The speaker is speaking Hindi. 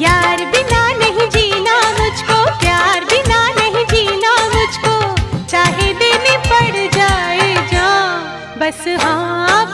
यार बिना नहीं जीना मुझको, प्यार बिना नहीं जीना मुझको। चाहे जाए जा बस हाँ